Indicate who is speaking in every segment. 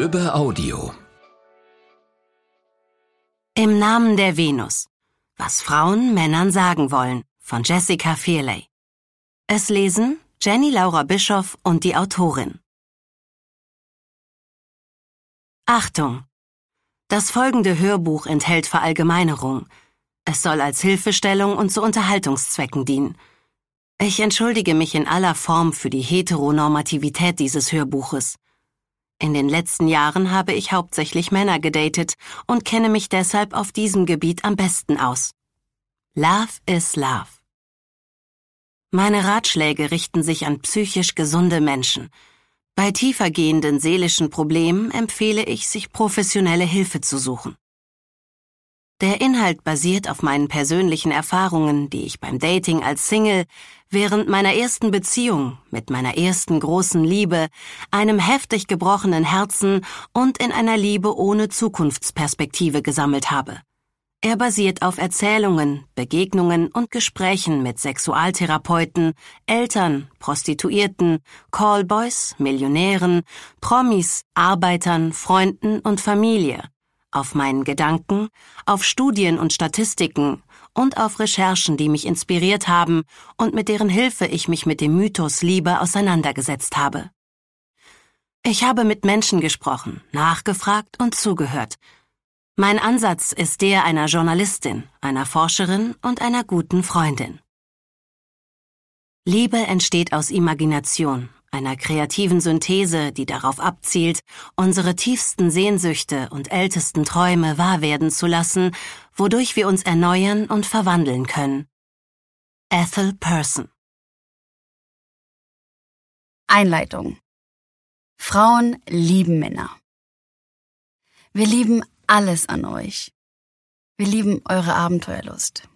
Speaker 1: Lübbe Audio.
Speaker 2: Im Namen der Venus. Was Frauen Männern sagen wollen. Von Jessica Fearley. Es lesen Jenny Laura Bischoff und die Autorin. Achtung! Das folgende Hörbuch enthält Verallgemeinerung. Es soll als Hilfestellung und zu Unterhaltungszwecken dienen. Ich entschuldige mich in aller Form für die Heteronormativität dieses Hörbuches. In den letzten Jahren habe ich hauptsächlich Männer gedatet und kenne mich deshalb auf diesem Gebiet am besten aus. Love is Love. Meine Ratschläge richten sich an psychisch gesunde Menschen. Bei tiefergehenden seelischen Problemen empfehle ich, sich professionelle Hilfe zu suchen. Der Inhalt basiert auf meinen persönlichen Erfahrungen, die ich beim Dating als Single, während meiner ersten Beziehung, mit meiner ersten großen Liebe, einem heftig gebrochenen Herzen und in einer Liebe ohne Zukunftsperspektive gesammelt habe. Er basiert auf Erzählungen, Begegnungen und Gesprächen mit Sexualtherapeuten, Eltern, Prostituierten, Callboys, Millionären, Promis, Arbeitern, Freunden und Familie auf meinen Gedanken, auf Studien und Statistiken und auf Recherchen, die mich inspiriert haben und mit deren Hilfe ich mich mit dem Mythos Liebe auseinandergesetzt habe. Ich habe mit Menschen gesprochen, nachgefragt und zugehört. Mein Ansatz ist der einer Journalistin, einer Forscherin und einer guten Freundin. Liebe entsteht aus Imagination, einer kreativen Synthese, die darauf abzielt, unsere tiefsten Sehnsüchte und ältesten Träume wahr werden zu lassen, wodurch wir uns erneuern und verwandeln können. Ethel Person
Speaker 3: Einleitung Frauen lieben Männer. Wir lieben alles an euch. Wir lieben eure Abenteuerlust.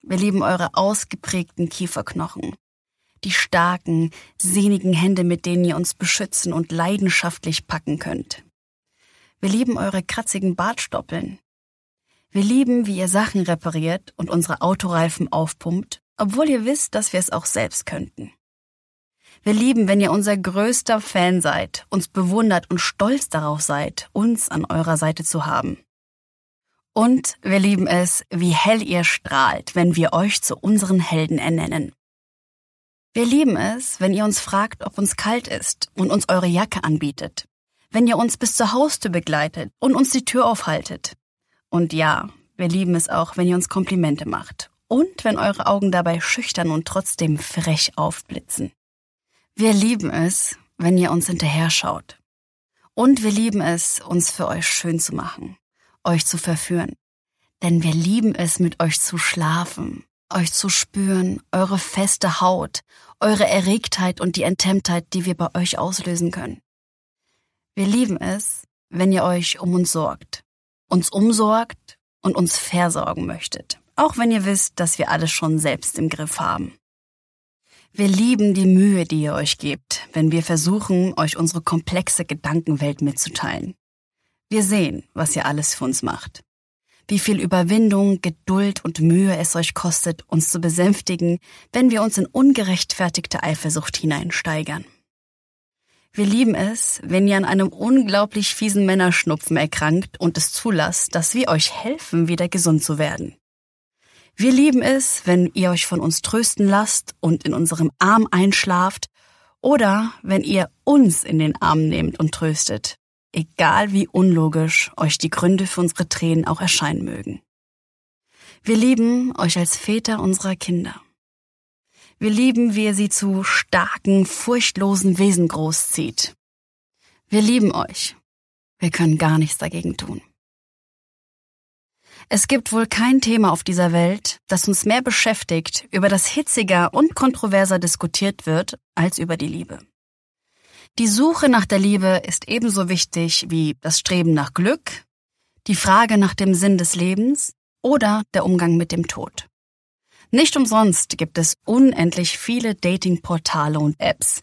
Speaker 3: Wir lieben eure ausgeprägten Kieferknochen die starken, sehnigen Hände, mit denen ihr uns beschützen und leidenschaftlich packen könnt. Wir lieben eure kratzigen Bartstoppeln. Wir lieben, wie ihr Sachen repariert und unsere Autoreifen aufpumpt, obwohl ihr wisst, dass wir es auch selbst könnten. Wir lieben, wenn ihr unser größter Fan seid, uns bewundert und stolz darauf seid, uns an eurer Seite zu haben. Und wir lieben es, wie hell ihr strahlt, wenn wir euch zu unseren Helden ernennen. Wir lieben es, wenn ihr uns fragt, ob uns kalt ist und uns eure Jacke anbietet. Wenn ihr uns bis zur Haustür begleitet und uns die Tür aufhaltet. Und ja, wir lieben es auch, wenn ihr uns Komplimente macht. Und wenn eure Augen dabei schüchtern und trotzdem frech aufblitzen. Wir lieben es, wenn ihr uns hinterher schaut. Und wir lieben es, uns für euch schön zu machen, euch zu verführen. Denn wir lieben es, mit euch zu schlafen, euch zu spüren, eure feste Haut, eure Erregtheit und die Enthemmtheit, die wir bei euch auslösen können. Wir lieben es, wenn ihr euch um uns sorgt, uns umsorgt und uns versorgen möchtet, auch wenn ihr wisst, dass wir alles schon selbst im Griff haben. Wir lieben die Mühe, die ihr euch gebt, wenn wir versuchen, euch unsere komplexe Gedankenwelt mitzuteilen. Wir sehen, was ihr alles für uns macht wie viel Überwindung, Geduld und Mühe es euch kostet, uns zu besänftigen, wenn wir uns in ungerechtfertigte Eifersucht hineinsteigern. Wir lieben es, wenn ihr an einem unglaublich fiesen Männerschnupfen erkrankt und es zulasst, dass wir euch helfen, wieder gesund zu werden. Wir lieben es, wenn ihr euch von uns trösten lasst und in unserem Arm einschlaft oder wenn ihr uns in den Arm nehmt und tröstet, egal wie unlogisch euch die Gründe für unsere Tränen auch erscheinen mögen. Wir lieben euch als Väter unserer Kinder. Wir lieben, wie ihr sie zu starken, furchtlosen Wesen großzieht. Wir lieben euch. Wir können gar nichts dagegen tun. Es gibt wohl kein Thema auf dieser Welt, das uns mehr beschäftigt, über das hitziger und kontroverser diskutiert wird, als über die Liebe. Die Suche nach der Liebe ist ebenso wichtig wie das Streben nach Glück, die Frage nach dem Sinn des Lebens oder der Umgang mit dem Tod. Nicht umsonst gibt es unendlich viele Datingportale und Apps,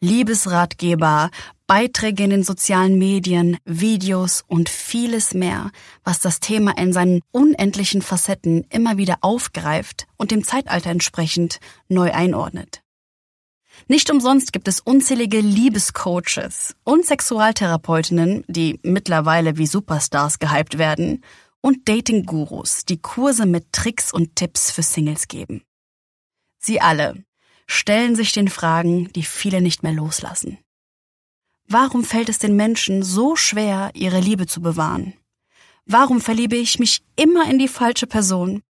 Speaker 3: Liebesratgeber, Beiträge in den sozialen Medien, Videos und vieles mehr, was das Thema in seinen unendlichen Facetten immer wieder aufgreift und dem Zeitalter entsprechend neu einordnet. Nicht umsonst gibt es unzählige Liebescoaches und Sexualtherapeutinnen, die mittlerweile wie Superstars gehypt werden, und Dating-Gurus, die Kurse mit Tricks und Tipps für Singles geben. Sie alle stellen sich den Fragen, die viele nicht mehr loslassen. Warum fällt es den Menschen so schwer, ihre Liebe zu bewahren? Warum verliebe ich mich immer in die falsche Person?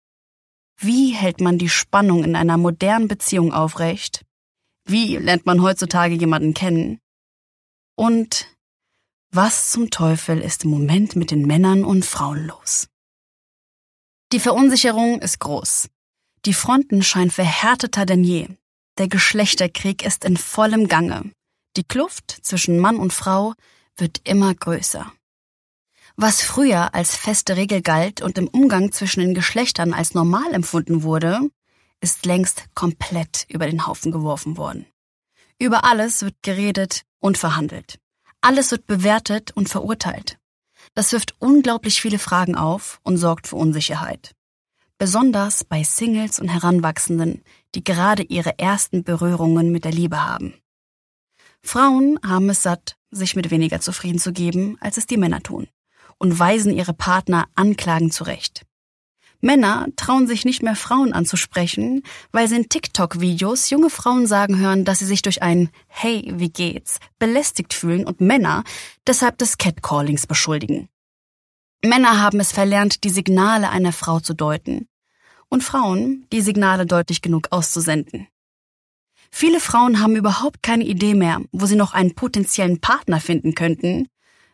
Speaker 3: Wie hält man die Spannung in einer modernen Beziehung aufrecht? Wie lernt man heutzutage jemanden kennen? Und was zum Teufel ist im Moment mit den Männern und Frauen los? Die Verunsicherung ist groß. Die Fronten scheinen verhärteter denn je. Der Geschlechterkrieg ist in vollem Gange. Die Kluft zwischen Mann und Frau wird immer größer. Was früher als feste Regel galt und im Umgang zwischen den Geschlechtern als normal empfunden wurde, ist längst komplett über den Haufen geworfen worden. Über alles wird geredet und verhandelt. Alles wird bewertet und verurteilt. Das wirft unglaublich viele Fragen auf und sorgt für Unsicherheit. Besonders bei Singles und Heranwachsenden, die gerade ihre ersten Berührungen mit der Liebe haben. Frauen haben es satt, sich mit weniger zufrieden zu geben, als es die Männer tun, und weisen ihre Partner anklagend zurecht. Männer trauen sich nicht mehr Frauen anzusprechen, weil sie in TikTok-Videos junge Frauen sagen hören, dass sie sich durch ein Hey, wie geht's belästigt fühlen und Männer deshalb des Catcallings beschuldigen. Männer haben es verlernt, die Signale einer Frau zu deuten und Frauen die Signale deutlich genug auszusenden. Viele Frauen haben überhaupt keine Idee mehr, wo sie noch einen potenziellen Partner finden könnten,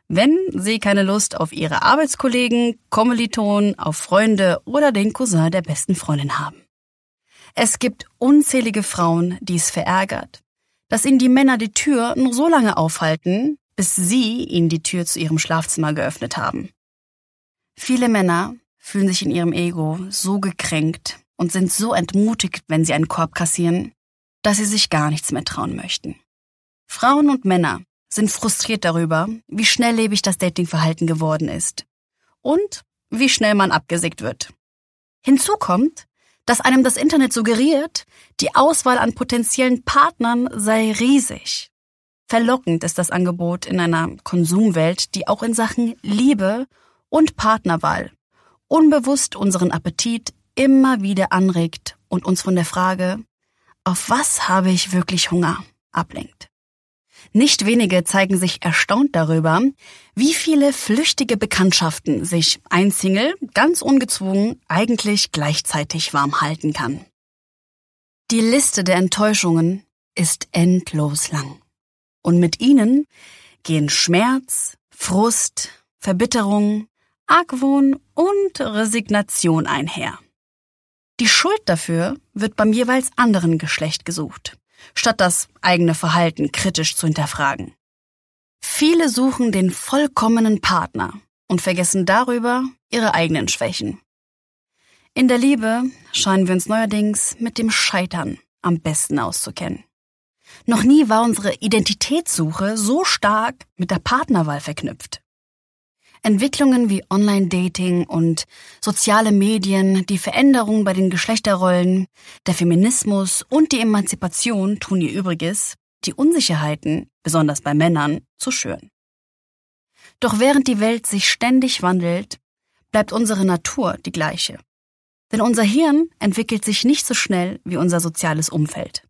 Speaker 3: wenn sie keine Lust auf ihre Arbeitskollegen, Kommilitonen, auf Freunde oder den Cousin der besten Freundin haben. Es gibt unzählige Frauen, die es verärgert, dass ihnen die Männer die Tür nur so lange aufhalten, bis sie ihnen die Tür zu ihrem Schlafzimmer geöffnet haben. Viele Männer fühlen sich in ihrem Ego so gekränkt und sind so entmutigt, wenn sie einen Korb kassieren, dass sie sich gar nichts mehr trauen möchten. Frauen und Männer sind frustriert darüber, wie schnelllebig das Datingverhalten geworden ist und wie schnell man abgesägt wird. Hinzu kommt, dass einem das Internet suggeriert, die Auswahl an potenziellen Partnern sei riesig. Verlockend ist das Angebot in einer Konsumwelt, die auch in Sachen Liebe und Partnerwahl unbewusst unseren Appetit immer wieder anregt und uns von der Frage, auf was habe ich wirklich Hunger, ablenkt. Nicht wenige zeigen sich erstaunt darüber, wie viele flüchtige Bekanntschaften sich ein Single ganz ungezwungen eigentlich gleichzeitig warm halten kann. Die Liste der Enttäuschungen ist endlos lang. Und mit ihnen gehen Schmerz, Frust, Verbitterung, Argwohn und Resignation einher. Die Schuld dafür wird beim jeweils anderen Geschlecht gesucht statt das eigene Verhalten kritisch zu hinterfragen. Viele suchen den vollkommenen Partner und vergessen darüber ihre eigenen Schwächen. In der Liebe scheinen wir uns neuerdings mit dem Scheitern am besten auszukennen. Noch nie war unsere Identitätssuche so stark mit der Partnerwahl verknüpft. Entwicklungen wie Online-Dating und soziale Medien, die Veränderungen bei den Geschlechterrollen, der Feminismus und die Emanzipation tun ihr Übriges, die Unsicherheiten, besonders bei Männern, zu schüren. Doch während die Welt sich ständig wandelt, bleibt unsere Natur die gleiche. Denn unser Hirn entwickelt sich nicht so schnell wie unser soziales Umfeld.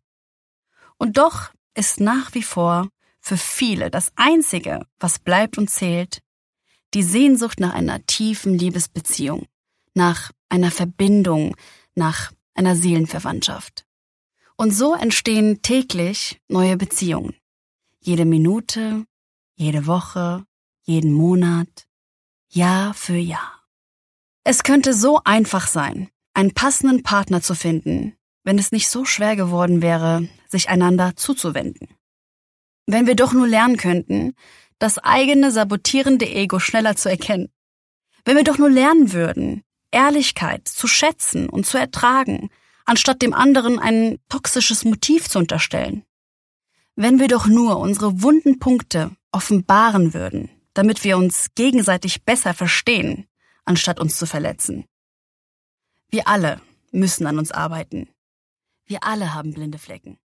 Speaker 3: Und doch ist nach wie vor für viele das Einzige, was bleibt und zählt, die Sehnsucht nach einer tiefen Liebesbeziehung, nach einer Verbindung, nach einer Seelenverwandtschaft. Und so entstehen täglich neue Beziehungen. Jede Minute, jede Woche, jeden Monat, Jahr für Jahr. Es könnte so einfach sein, einen passenden Partner zu finden, wenn es nicht so schwer geworden wäre, sich einander zuzuwenden. Wenn wir doch nur lernen könnten, das eigene sabotierende Ego schneller zu erkennen. Wenn wir doch nur lernen würden, Ehrlichkeit zu schätzen und zu ertragen, anstatt dem anderen ein toxisches Motiv zu unterstellen. Wenn wir doch nur unsere wunden Punkte offenbaren würden, damit wir uns gegenseitig besser verstehen, anstatt uns zu verletzen. Wir alle müssen an uns arbeiten. Wir alle haben blinde Flecken.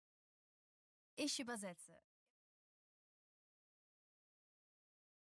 Speaker 3: Ich übersetze.